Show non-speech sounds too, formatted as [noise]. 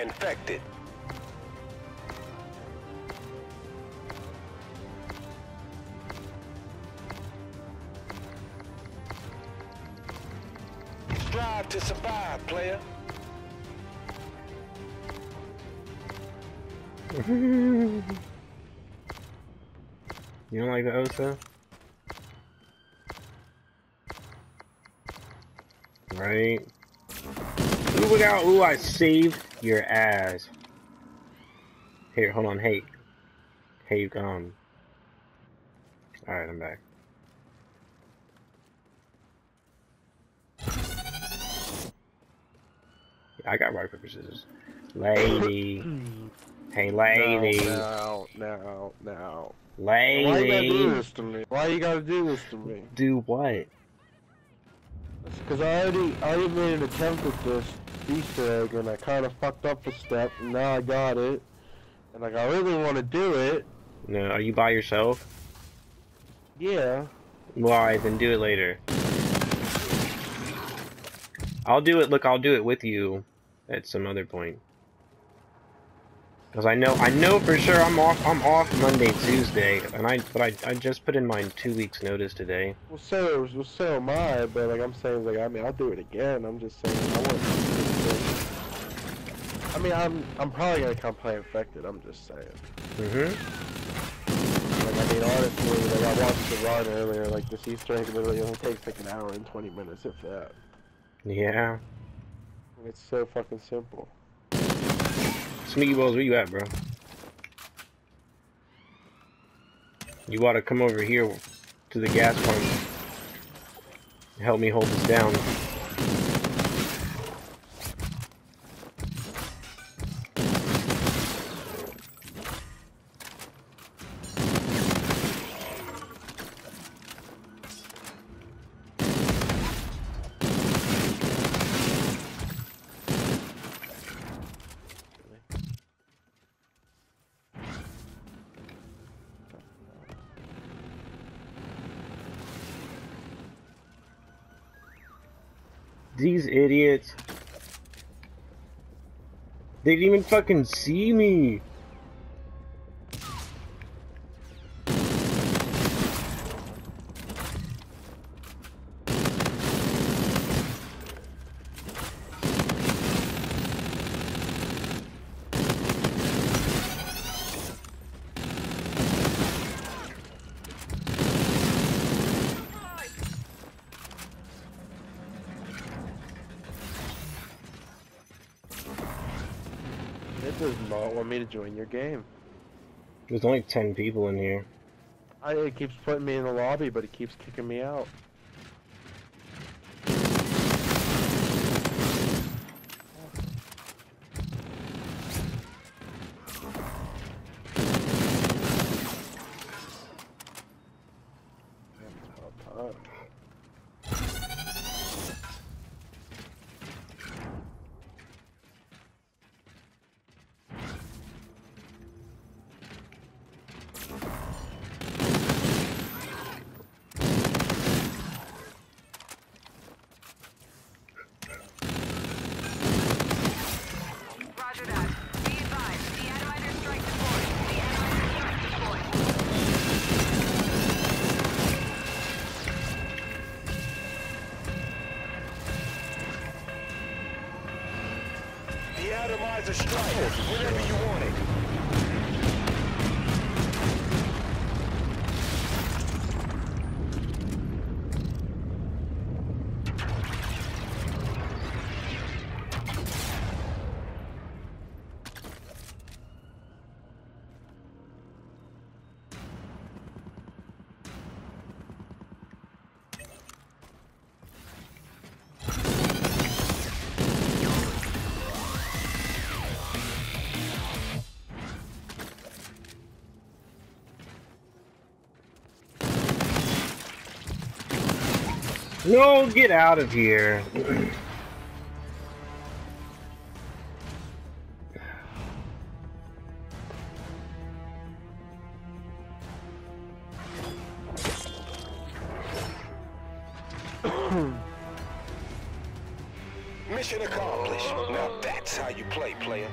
infected. Strive to survive, player. [laughs] you don't like the Osa? Right? Ooh, look out! Ooh, I saved your ass. Here, hold on. Hey. Hey, um. Alright, I'm back. I got rock, paper, scissors. Lady. [clears throat] hey, lady. No, no, no. Lady. Why you gotta do this to me? Why you gotta do this to me? Do what? Because I already, I already made an attempt at this Easter egg and I kind of fucked up a step and now I got it. And like, I really want to do it. No, are you by yourself? Yeah. Why? Then do it later. I'll do it. Look, I'll do it with you at some other point. Cause I know, I know for sure I'm off. I'm off Monday, Tuesday, and I, but I, I just put in my two weeks notice today. Well, so, well, so am I, but like I'm saying, like I mean, I'll do it again. I'm just saying, I want to. I mean, I'm, I'm probably gonna come play infected. I'm just saying. Mhm. Like I mean, honestly, like I watched the run earlier. Like this Easter egg literally only takes like an hour and 20 minutes, if that. Yeah. It's so fucking simple. Sneaky balls, where you at, bro? You ought to come over here to the gas pump. Help me hold this down. These idiots. They didn't even fucking see me. Does not want me to join your game. There's only 10 people in here. I, it keeps putting me in the lobby, but it keeps kicking me out. Roger that. Be advised, De-Atomizer strike deployed. De-Atomizer strike deployed. The atomizer strike whenever you want it. No, get out of here. Mission accomplished. Now that's how you play, player.